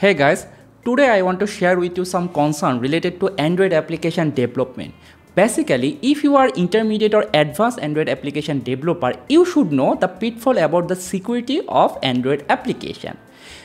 Hey guys, today I want to share with you some concern related to Android application development. Basically, if you are intermediate or advanced Android application developer, you should know the pitfall about the security of Android application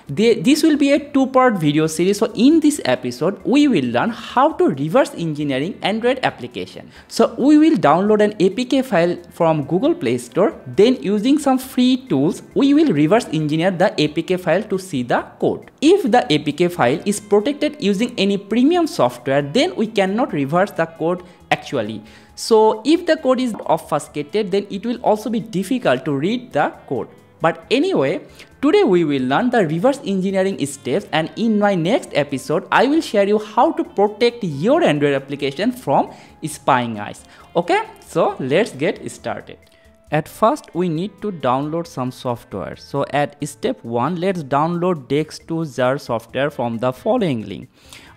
this will be a two-part video series. So in this episode, we will learn how to reverse engineering Android application. So we will download an APK file from Google Play Store. Then using some free tools, we will reverse engineer the APK file to see the code. If the APK file is protected using any premium software, then we cannot reverse the code actually. So if the code is obfuscated, then it will also be difficult to read the code. But anyway, today we will learn the reverse engineering steps and in my next episode, I will share you how to protect your Android application from spying eyes. Okay, so let's get started. At first, we need to download some software. So at step 1, let's download Dex2Jar software from the following link.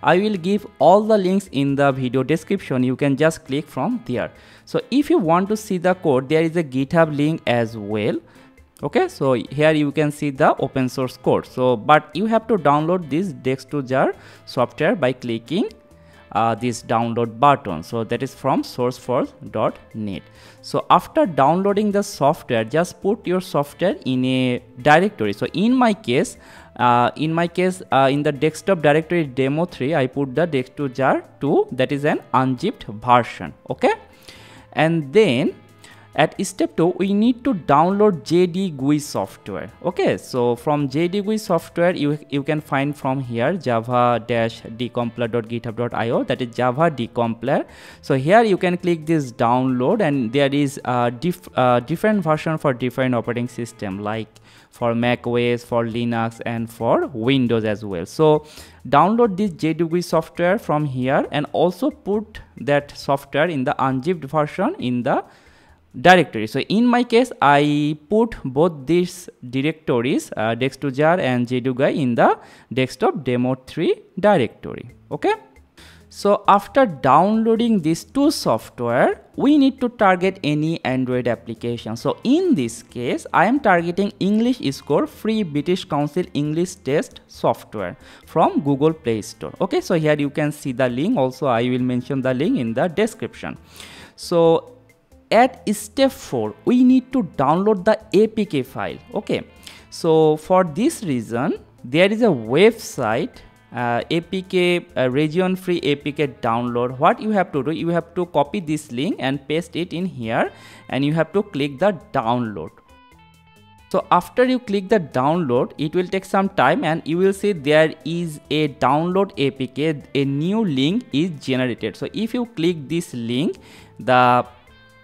I will give all the links in the video description. You can just click from there. So if you want to see the code, there is a GitHub link as well okay so here you can see the open source code. So but you have to download this dex2jar software by clicking uh, this download button. So that is from sourceforge.net so after downloading the software just put your software in a directory. So in my case uh, in my case uh, in the desktop directory demo 3 i put the dex2jar 2 that is an unzipped version. Okay? And then at step 2 we need to download jdgui software. Okay so from jdgui software you you can find from here java-decompiler.github.io that is java decompiler so here you can click this download and there is a diff, uh, different version for different operating system like for mac os for linux and for windows as well. So download this jdgui software from here and also put that software in the unzipped version in the directory. So in my case i put both these directories uh, dex2jar and jdgui in the desktop demo 3 directory. Okay? So after downloading these two software we need to target any android application. So in this case i am targeting english score free british council english test software from google play store. Okay? So here you can see the link. Also i will mention the link in the description. So at step 4 we need to download the apk file okay? So for this reason there is a website uh, apk uh, region free apk download. What you have to do you have to copy this link and paste it in here and you have to click the download. So after you click the download it will take some time and you will see there is a download apk a new link is generated. So if you click this link the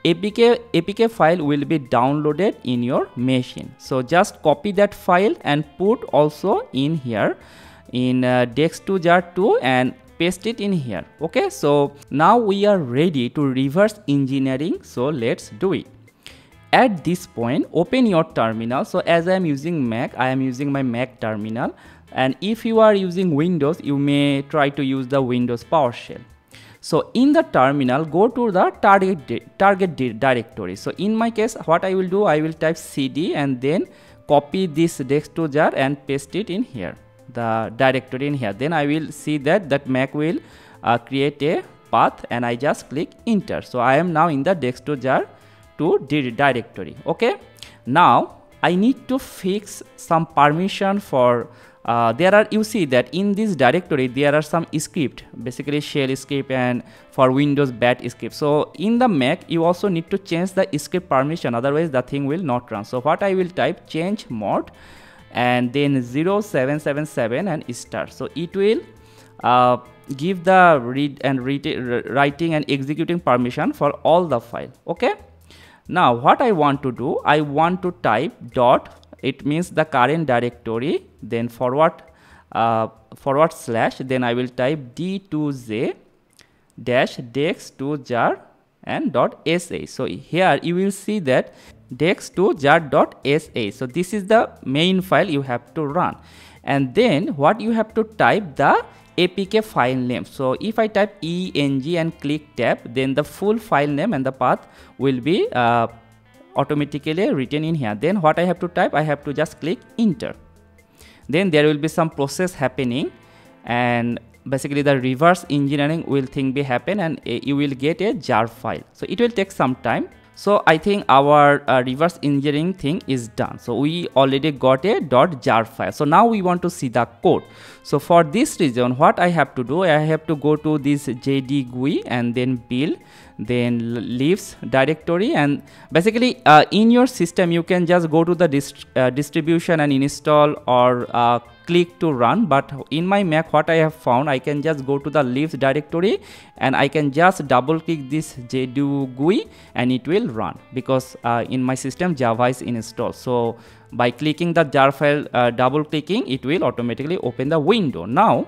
apk apk file will be downloaded in your machine. So just copy that file and put also in here in uh, dex2jar 2 and paste it in here. Okay? So now we are ready to reverse engineering. So let's do it. At this point open your terminal. So as i am using mac i am using my mac terminal. And if you are using windows you may try to use the windows powershell so in the terminal, go to the target, target directory. So in my case, what I will do, I will type cd and then copy this dex2jar and paste it in here, the directory in here. Then I will see that that Mac will uh, create a path and I just click enter. So I am now in the dex2jar to directory. Okay. Now I need to fix some permission for uh, there are you see that in this directory there are some script basically shell script and for windows bat script. So in the mac you also need to change the script permission otherwise the thing will not run. So what i will type change mode and then 0777 and start. So it will uh, give the read and read writing and executing permission for all the file. Okay? Now what i want to do i want to type dot it means the current directory then forward uh, forward slash then I will type d2j dash dex2 jar and dot sa so here you will see that dex2 jar dot sa so this is the main file you have to run. And then what you have to type the apk file name. So if i type eng and click tab then the full file name and the path will be uh, automatically written in here. Then what I have to type I have to just click enter. Then there will be some process happening and basically the reverse engineering will thing be happen and uh, you will get a jar file. So it will take some time. So i think our uh, reverse engineering thing is done. So we already got a dot jar file. So now we want to see the code. So for this reason what i have to do i have to go to this jd gui and then build then libs directory and basically uh, in your system you can just go to the dist uh, distribution and install or uh, click to run. But in my mac what i have found i can just go to the libs directory and i can just double click this jd gui and it will run because uh, in my system java is installed. So by clicking the jar file uh, double clicking it will automatically open the window. Now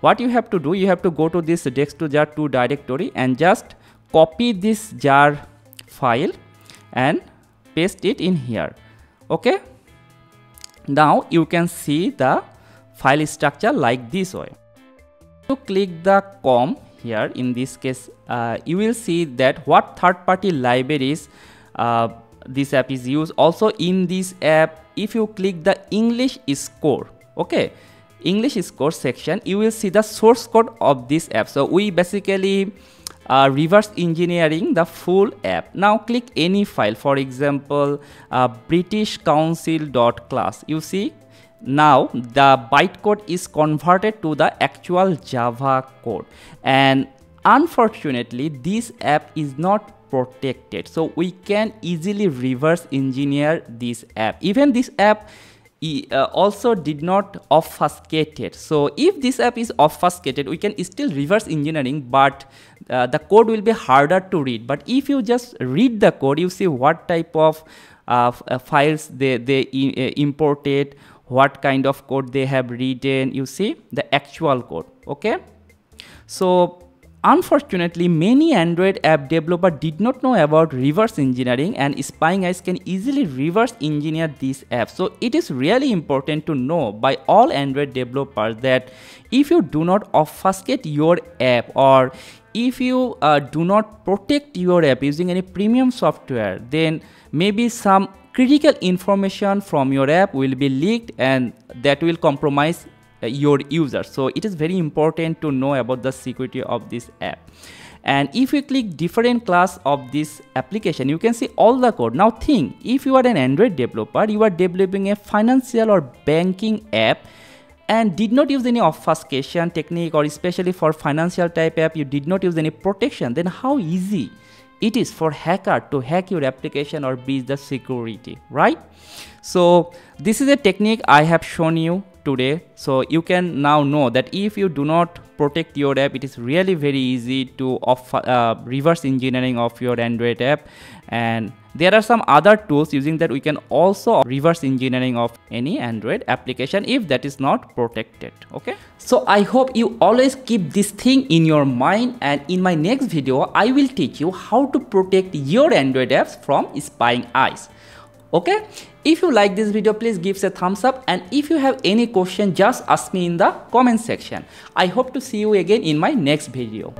what you have to do you have to go to this dex to jar 2 directory and just copy this jar file and paste it in here. Okay now you can see the file structure like this way. To click the com here in this case uh, you will see that what third party libraries uh, this app is used. Also in this app if you click the english score okay english score section you will see the source code of this app. So we basically uh, reverse engineering the full app. Now click any file, for example, uh, British Council.class. You see, now the bytecode is converted to the actual Java code. And unfortunately, this app is not protected. So we can easily reverse engineer this app. Even this app uh, also did not obfuscated. So if this app is obfuscated, we can still reverse engineering, but uh, the code will be harder to read. But if you just read the code, you see what type of uh, uh files they, they uh, imported, what kind of code they have written, you see the actual code, okay? So Unfortunately, many Android app developers did not know about reverse engineering and Spying Eyes can easily reverse engineer these apps. So it is really important to know by all Android developers that if you do not obfuscate your app or if you uh, do not protect your app using any premium software, then maybe some critical information from your app will be leaked and that will compromise Uh, your users. So it is very important to know about the security of this app. And if you click different class of this application you can see all the code. Now think if you are an android developer you are developing a financial or banking app and did not use any obfuscation technique or especially for financial type app you did not use any protection then how easy it is for hacker to hack your application or breach the security right? So this is a technique i have shown you today. So you can now know that if you do not protect your app it is really very easy to uh, reverse engineering of your android app. And there are some other tools using that we can also reverse engineering of any android application if that is not protected okay? So i hope you always keep this thing in your mind. And in my next video i will teach you how to protect your android apps from spying eyes okay? If you like this video please give us a thumbs up. And if you have any question just ask me in the comment section. I hope to see you again in my next video